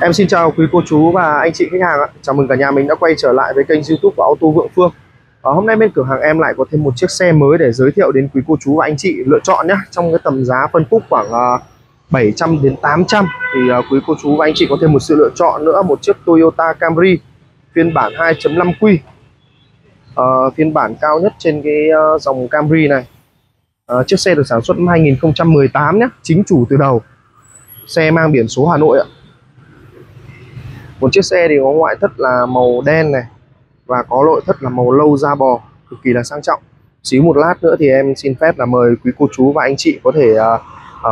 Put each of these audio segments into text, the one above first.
Em xin chào quý cô chú và anh chị khách hàng ạ. Chào mừng cả nhà mình đã quay trở lại với kênh YouTube của Auto Vượng Phương. À, hôm nay bên cửa hàng em lại có thêm một chiếc xe mới để giới thiệu đến quý cô chú và anh chị lựa chọn nhé. Trong cái tầm giá phân khúc khoảng à, uh, 700 đến 800 thì uh, quý cô chú và anh chị có thêm một sự lựa chọn nữa một chiếc Toyota Camry phiên bản 2.5 Q. Uh, phiên bản cao nhất trên cái uh, dòng Camry này. Uh, chiếc xe được sản xuất năm 2018 nhé, chính chủ từ đầu. Xe mang biển số Hà Nội ạ một chiếc xe thì có ngoại thất là màu đen này và có nội thất là màu lâu da bò cực kỳ là sang trọng. Xíu một lát nữa thì em xin phép là mời quý cô chú và anh chị có thể uh,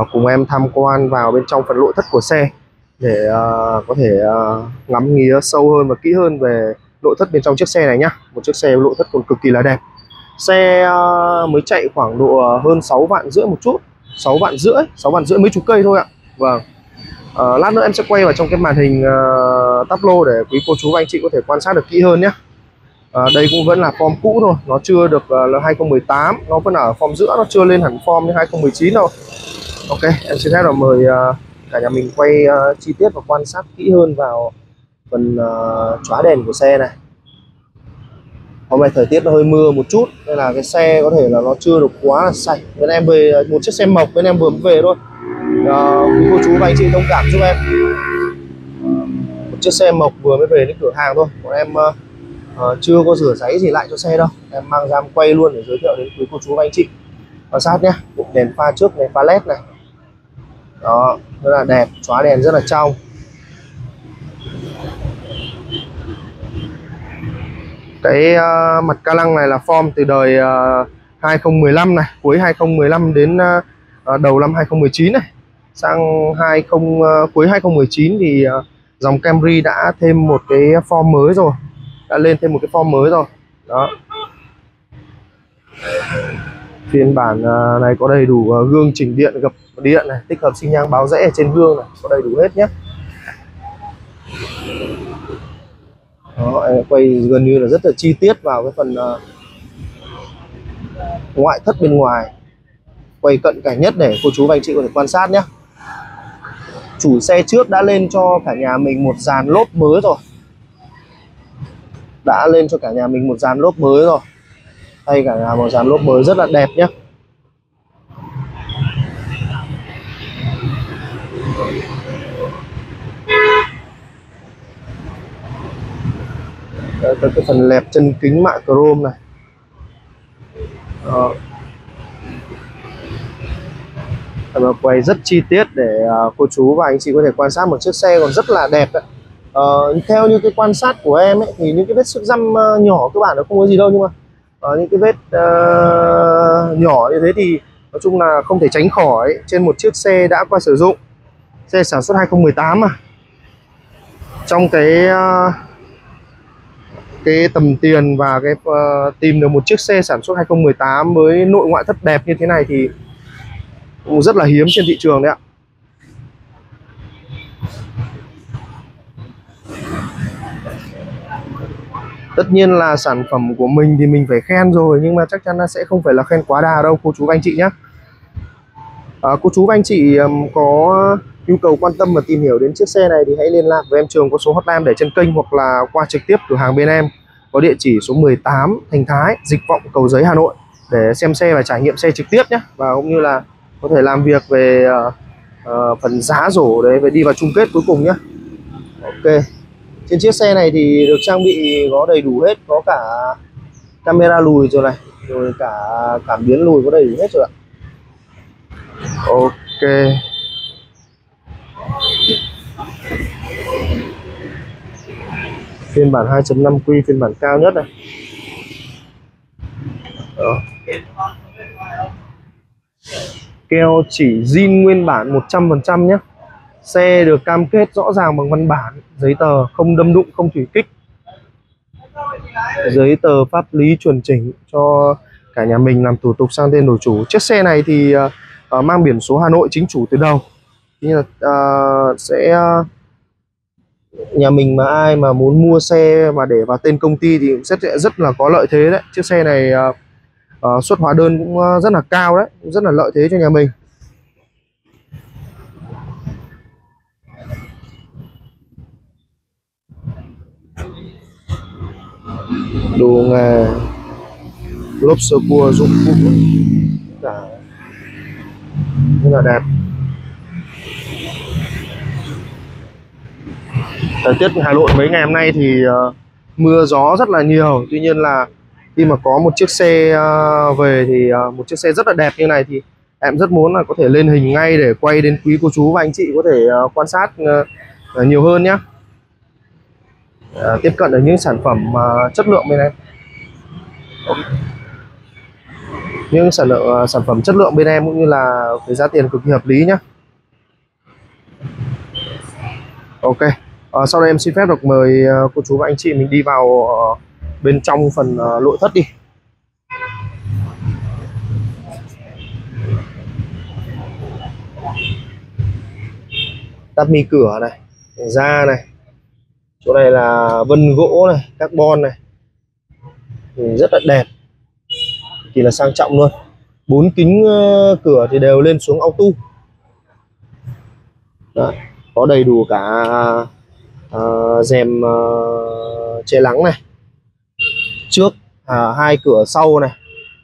uh, cùng em tham quan vào bên trong phần nội thất của xe để uh, có thể uh, ngắm nghía sâu hơn và kỹ hơn về nội thất bên trong chiếc xe này nhá. Một chiếc xe nội thất còn cực kỳ là đẹp. Xe uh, mới chạy khoảng độ hơn 6 vạn rưỡi một chút 6 vạn rưỡi 6 vạn rưỡi mấy chục cây thôi ạ. Vâng uh, lát nữa em sẽ quay vào trong cái màn hình uh, tắp lô để quý cô chú và anh chị có thể quan sát được kỹ hơn nhé. Uh, đây cũng vẫn là form cũ thôi nó chưa được uh, là 2018 nó vẫn ở form giữa nó chưa lên hẳn form như 2019 đâu. Ok em xin phép là mời uh, cả nhà mình quay uh, chi tiết và quan sát kỹ hơn vào phần uh, chóa đèn của xe này. Hôm nay thời tiết nó hơi mưa một chút nên là cái xe có thể là nó chưa được quá là sạch. Bên em về một chiếc xe mộc bên em vừa mới về thôi uh, cô chú và anh chị thông cảm giúp em. Ờ, một chiếc xe mộc vừa mới về đến cửa hàng thôi. Còn em uh, chưa có rửa giấy gì lại cho xe đâu. Em mang ra quay luôn để giới thiệu đến quý cô chú và anh chị. Quan sát nhé cụm đèn pha trước đèn pha led này. Đó rất là đẹp xóa đèn rất là trong. Cái uh, mặt ca lăng này là form từ đời uh, 2015 này cuối 2015 đến uh, đầu năm 2019 này sang 20 uh, ờ, cuối 2019 thì uh, dòng Camry đã thêm một cái form mới rồi. Đã lên thêm một cái form mới rồi. Đó. Phiên bản uh, này có đầy đủ uh, gương chỉnh điện gập điện này tích hợp xi nhan báo rẽ trên gương này có đầy đủ hết nhé. Đó em quay gần như là rất là chi tiết vào cái phần uh, ngoại thất bên ngoài. Quay cận cảnh nhất để cô chú và anh chị có thể quan sát nhé chủ xe trước đã lên cho cả nhà mình một dàn lốp mới rồi. Đã lên cho cả nhà mình một dàn lốp mới rồi. Thay cả nhà một dàn lốp mới rất là đẹp nhé Đây, cái phần lẹp chân kính mạ chrome này. Đó. Ờ, và quay rất chi tiết để à, cô chú và anh chị có thể quan sát một chiếc xe còn rất là đẹp đấy. Uh, ờ, theo như cái quan sát của em ấy thì những cái vết sức răm uh, nhỏ cơ bản nó không có gì đâu nhưng mà uh, những cái vết uh, nhỏ như thế thì nói chung là không thể tránh khỏi trên một chiếc xe đã qua sử dụng xe sản xuất 2018 mà trong cái uh, cái tầm tiền và cái uh, tìm được một chiếc xe sản xuất 2018 với nội ngoại thất đẹp như thế này thì cũng rất là hiếm trên thị trường đấy ạ. Tất nhiên là sản phẩm của mình thì mình phải khen rồi nhưng mà chắc chắn là sẽ không phải là khen quá đà đâu cô chú và anh chị nhé à, cô chú và anh chị um, có nhu cầu quan tâm và tìm hiểu đến chiếc xe này thì hãy liên lạc với em Trường có số hotline để trên kênh hoặc là qua trực tiếp cửa hàng bên em. Có địa chỉ số 18 Thành Thái Dịch Vọng Cầu Giấy Hà Nội để xem xe và trải nghiệm xe trực tiếp nhé và cũng như là có thể làm việc về uh, uh, phần giá rổ đấy về đi vào chung kết cuối cùng nhé Ok. Trên chiếc xe này thì được trang bị có đầy đủ hết có cả camera lùi rồi này rồi cả cảm biến lùi có đầy đủ hết rồi ạ. Ok. Phiên bản 2.5 Q phiên bản cao nhất này. Đó keo chỉ zin nguyên bản 100% nhé. Xe được cam kết rõ ràng bằng văn bản giấy tờ không đâm đụng không thủy kích. Giấy tờ pháp lý chuẩn chỉnh cho cả nhà mình làm thủ tục sang tên đổi chủ. Chiếc xe này thì uh, mang biển số Hà Nội chính chủ từ đầu. Như là uh, sẽ uh, nhà mình mà ai mà muốn mua xe mà để vào tên công ty thì sẽ rất là có lợi thế đấy. Chiếc xe này uh, Ờ, xuất hóa đơn cũng ờ, rất là cao đấy, cũng rất là lợi thế cho nhà mình. Đồ nghề lốp sơ cua dụng cụ. Cả rất là đẹp. Thời tiết Hà Nội mấy ngày hôm nay thì ờ, mưa, gió rất là nhiều. Tuy nhiên là khi mà có một chiếc xe ờ, về thì ờ, một chiếc xe rất là đẹp như này thì em rất muốn là có thể lên hình ngay để quay đến quý cô chú và anh chị có thể ờ, quan sát nhiều hơn nhé tiếp cận được những sản phẩm chất lượng bên này những sản lượng sản phẩm chất lượng bên em cũng như là cái giá tiền cực kỳ hợp lý nhé ok. À, sau đây em xin phép được mời cô chú và anh chị mình đi vào bên trong phần ờ, nội thất đi. Tắt mi cửa này da này. Chỗ này là vân gỗ này carbon này. Ừ, rất là đẹp. Thì là sang trọng luôn. Bốn kính ờ, cửa thì đều lên xuống auto. Đó, có đầy đủ cả uh, rèm uh, che nắng này à, hai cửa sau này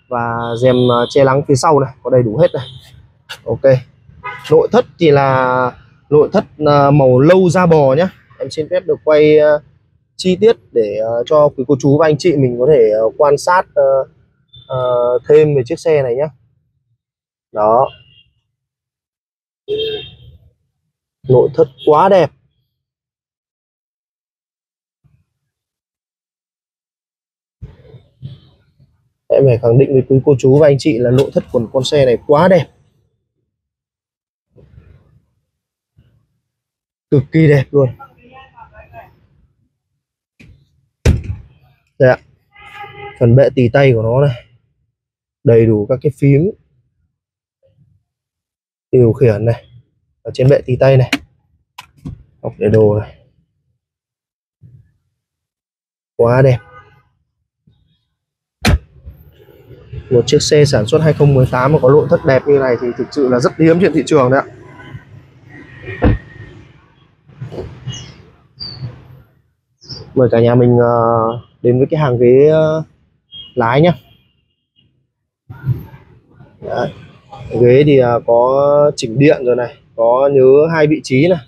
và rèm à, che nắng phía sau này có đầy đủ hết này. Ok. Nội thất thì là nội thất à, màu lâu da bò nhé em xin phép được quay uh, chi tiết để uh, cho quý cô chú và anh chị mình có thể uh, quan sát uh, uh, thêm về chiếc xe này nhé đó. Nội thất quá đẹp. Em phải khẳng định với quý cô chú và anh chị là nội thất của con xe này quá đẹp. Cực kỳ đẹp luôn. Đây ạ. Phần bệ tì tay của nó này. Đầy đủ các cái phím. Điều khiển này. Ở trên bệ tì tay này. Học để đồ này. Quá đẹp. Một chiếc xe sản xuất 2018 mà có nội thất đẹp như này thì thực sự là rất hiếm trên thị trường đấy ạ. Mời cả nhà mình ờ, đến với cái hàng ghế ờ, lái nhá. Đấy. ghế thì ờ, có chỉnh điện rồi này có nhớ hai vị trí này.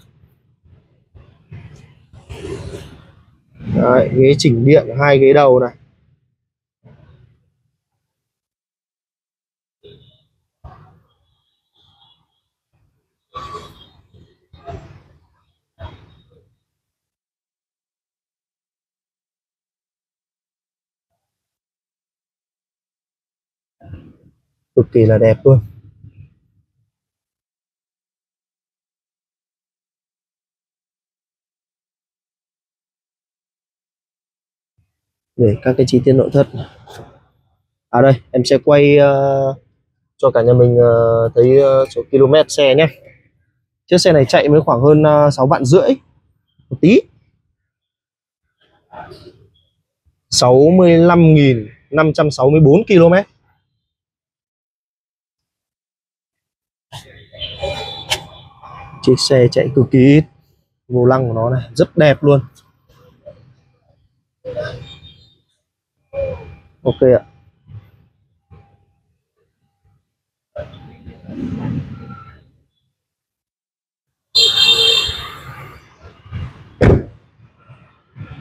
Đấy, ghế chỉnh điện hai ghế đầu này. Cực kỳ là đẹp luôn. Để các cái chi tiết nội thất. À đây em sẽ quay uh, cho cả nhà mình uh, thấy uh, số km xe nhé. Chiếc xe này chạy mới khoảng hơn uh, 6 vạn rưỡi một tí. 65.564 km chiếc xe chạy cực kỳ ít. Vô lăng của nó này rất đẹp luôn. Ok ạ.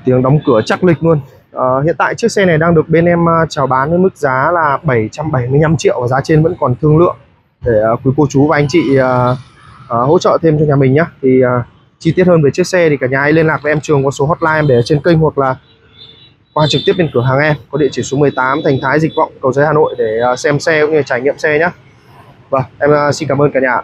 Tiếng đóng cửa chắc lịch luôn. À, hiện tại chiếc xe này đang được bên em à, chào bán với mức giá là 775 triệu và giá trên vẫn còn thương lượng. Để uh, quý cô chú và anh chị uh, À, hỗ trợ thêm cho nhà mình nhé thì uh, chi tiết hơn về chiếc xe thì cả nhà hãy liên lạc với em trường có số hotline em để ở trên kênh hoặc là qua trực tiếp bên cửa hàng em có địa chỉ số 18 Thành Thái Dịch Vọng Cầu Giấy Hà Nội để uh, xem xe cũng như trải nghiệm xe nhé Vâng em uh, xin cảm ơn cả nhà